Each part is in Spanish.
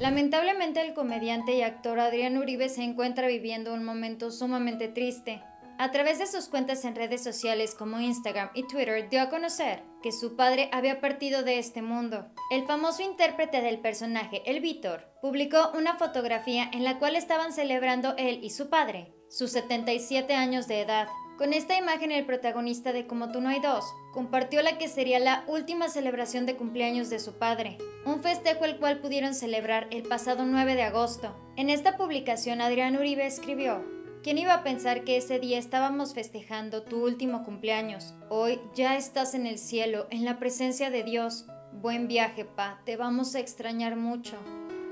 Lamentablemente el comediante y actor Adrián Uribe se encuentra viviendo un momento sumamente triste. A través de sus cuentas en redes sociales como Instagram y Twitter dio a conocer que su padre había partido de este mundo. El famoso intérprete del personaje, el Víctor, publicó una fotografía en la cual estaban celebrando él y su padre, sus 77 años de edad. Con esta imagen el protagonista de Como tú no hay dos compartió la que sería la última celebración de cumpleaños de su padre, un festejo el cual pudieron celebrar el pasado 9 de agosto. En esta publicación Adrián Uribe escribió, ¿Quién iba a pensar que ese día estábamos festejando tu último cumpleaños? Hoy ya estás en el cielo, en la presencia de Dios. Buen viaje, pa, te vamos a extrañar mucho.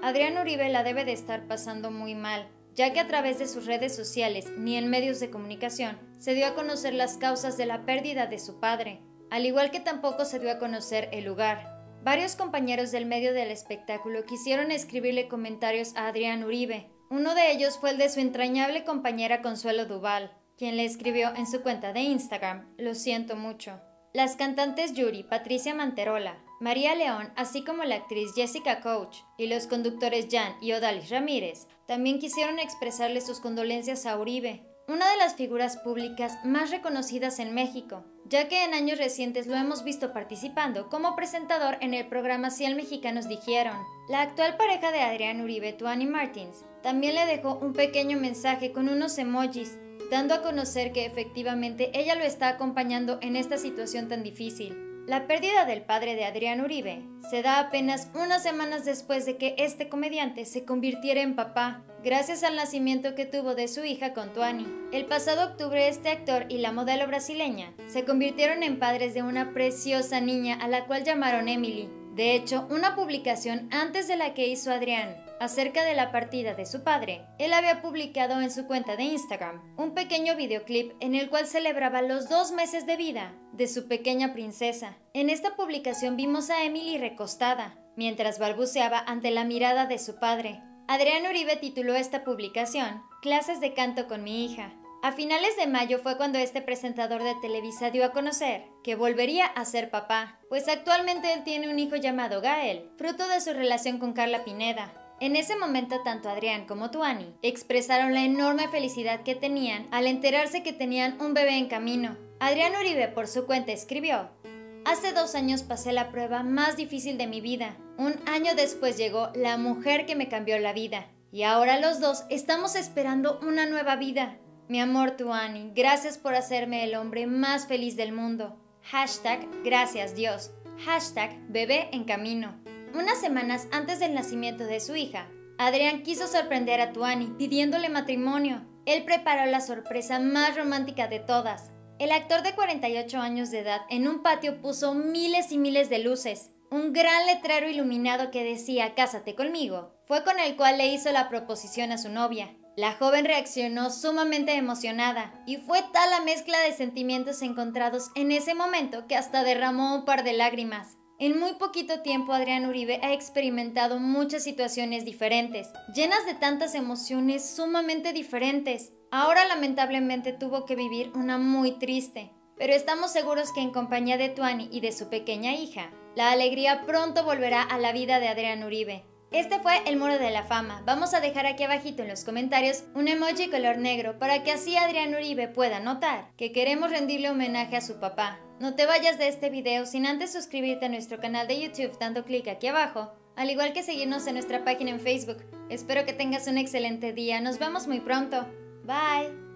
Adrián Uribe la debe de estar pasando muy mal, ya que a través de sus redes sociales ni en medios de comunicación se dio a conocer las causas de la pérdida de su padre, al igual que tampoco se dio a conocer el lugar. Varios compañeros del medio del espectáculo quisieron escribirle comentarios a Adrián Uribe, uno de ellos fue el de su entrañable compañera Consuelo Duval, quien le escribió en su cuenta de Instagram, Lo siento mucho. Las cantantes Yuri, Patricia Manterola, María León, así como la actriz Jessica Coach y los conductores Jan y Odalis Ramírez, también quisieron expresarle sus condolencias a Uribe, una de las figuras públicas más reconocidas en México, ya que en años recientes lo hemos visto participando como presentador en el programa 100 Mexicanos Dijeron. La actual pareja de Adrián Uribe, Tuani Martins, también le dejó un pequeño mensaje con unos emojis, dando a conocer que efectivamente ella lo está acompañando en esta situación tan difícil. La pérdida del padre de Adrián Uribe se da apenas unas semanas después de que este comediante se convirtiera en papá, gracias al nacimiento que tuvo de su hija con Tuani. El pasado octubre este actor y la modelo brasileña se convirtieron en padres de una preciosa niña a la cual llamaron Emily. De hecho, una publicación antes de la que hizo Adrián acerca de la partida de su padre, él había publicado en su cuenta de Instagram un pequeño videoclip en el cual celebraba los dos meses de vida de su pequeña princesa. En esta publicación vimos a Emily recostada, mientras balbuceaba ante la mirada de su padre. Adrián Uribe tituló esta publicación Clases de canto con mi hija. A finales de mayo fue cuando este presentador de Televisa dio a conocer que volvería a ser papá, pues actualmente él tiene un hijo llamado Gael, fruto de su relación con Carla Pineda, en ese momento tanto Adrián como Tuani expresaron la enorme felicidad que tenían al enterarse que tenían un bebé en camino. Adrián Uribe por su cuenta escribió, Hace dos años pasé la prueba más difícil de mi vida. Un año después llegó la mujer que me cambió la vida. Y ahora los dos estamos esperando una nueva vida. Mi amor Tuani, gracias por hacerme el hombre más feliz del mundo. Hashtag gracias Dios. Hashtag bebé en camino. Unas semanas antes del nacimiento de su hija, Adrián quiso sorprender a Tuani pidiéndole matrimonio. Él preparó la sorpresa más romántica de todas. El actor de 48 años de edad en un patio puso miles y miles de luces. Un gran letrero iluminado que decía Cásate conmigo fue con el cual le hizo la proposición a su novia. La joven reaccionó sumamente emocionada y fue tal la mezcla de sentimientos encontrados en ese momento que hasta derramó un par de lágrimas. En muy poquito tiempo Adrián Uribe ha experimentado muchas situaciones diferentes, llenas de tantas emociones sumamente diferentes. Ahora lamentablemente tuvo que vivir una muy triste, pero estamos seguros que en compañía de Tuani y de su pequeña hija, la alegría pronto volverá a la vida de Adrián Uribe. Este fue el muro de la fama. Vamos a dejar aquí abajito en los comentarios un emoji color negro para que así Adrián Uribe pueda notar que queremos rendirle homenaje a su papá. No te vayas de este video sin antes suscribirte a nuestro canal de YouTube dando clic aquí abajo, al igual que seguirnos en nuestra página en Facebook. Espero que tengas un excelente día, nos vemos muy pronto. Bye.